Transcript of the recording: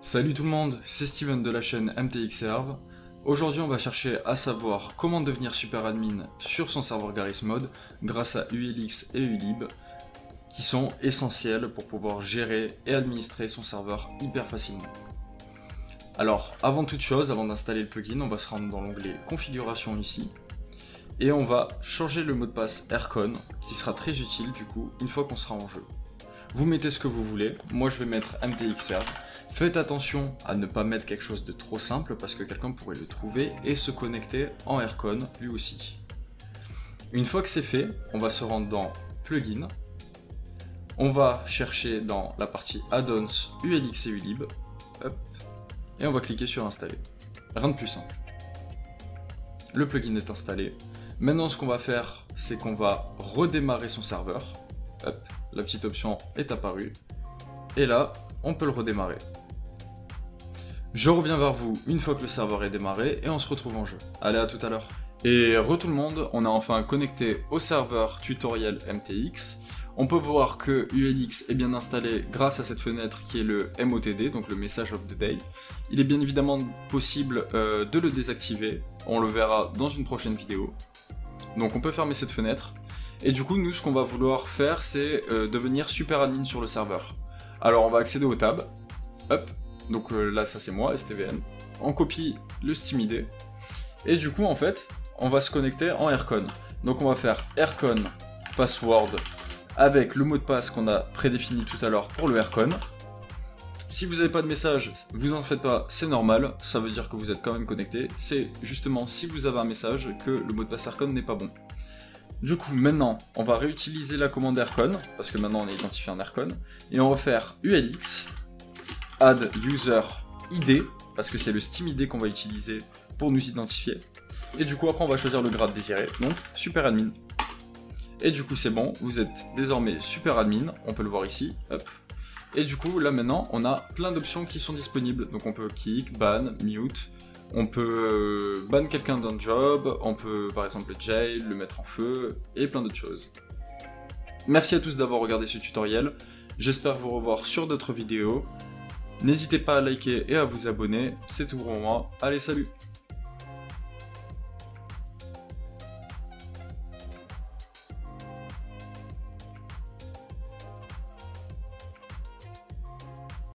Salut tout le monde, c'est Steven de la chaîne MTX Serve. Aujourd'hui on va chercher à savoir comment devenir super admin sur son serveur Garry's Mod grâce à ULX et Ulib qui sont essentiels pour pouvoir gérer et administrer son serveur hyper facilement. Alors avant toute chose, avant d'installer le plugin, on va se rendre dans l'onglet configuration ici et on va changer le mot de passe Aircon qui sera très utile du coup une fois qu'on sera en jeu. Vous mettez ce que vous voulez, moi je vais mettre MTXR. Faites attention à ne pas mettre quelque chose de trop simple parce que quelqu'un pourrait le trouver et se connecter en Aircon lui aussi. Une fois que c'est fait, on va se rendre dans Plugin. On va chercher dans la partie Add-ons ULX et Ulib. et on va cliquer sur Installer. Rien de plus simple. Le plugin est installé. Maintenant, ce qu'on va faire, c'est qu'on va redémarrer son serveur. Hop, la petite option est apparue. Et là, on peut le redémarrer. Je reviens vers vous une fois que le serveur est démarré et on se retrouve en jeu. Allez, à tout à l'heure. Et re tout le monde, on a enfin connecté au serveur tutoriel MTX. On peut voir que ULX est bien installé grâce à cette fenêtre qui est le MOTD, donc le Message of the Day. Il est bien évidemment possible euh, de le désactiver, on le verra dans une prochaine vidéo. Donc on peut fermer cette fenêtre. Et du coup, nous, ce qu'on va vouloir faire, c'est euh, devenir super admin sur le serveur. Alors on va accéder au tab. Hop. Donc euh, là, ça c'est moi, STVN. On copie le Steam ID. Et du coup, en fait, on va se connecter en Aircon. Donc on va faire Aircon password avec le mot de passe qu'on a prédéfini tout à l'heure pour le Aircon. Si vous n'avez pas de message, vous en faites pas, c'est normal, ça veut dire que vous êtes quand même connecté. C'est justement si vous avez un message que le mot de passe Aircon n'est pas bon. Du coup, maintenant, on va réutiliser la commande Aircon, parce que maintenant on est identifié en Aircon, et on va faire ULX, add user ID, parce que c'est le Steam ID qu'on va utiliser pour nous identifier. Et du coup, après, on va choisir le grade désiré, donc super admin. Et du coup, c'est bon, vous êtes désormais super admin, on peut le voir ici, hop. Et du coup, là maintenant, on a plein d'options qui sont disponibles. Donc on peut kick, ban, mute, on peut euh, ban quelqu'un d'un job, on peut par exemple le jail, le mettre en feu, et plein d'autres choses. Merci à tous d'avoir regardé ce tutoriel, j'espère vous revoir sur d'autres vidéos. N'hésitez pas à liker et à vous abonner, c'est tout pour moi. Allez, salut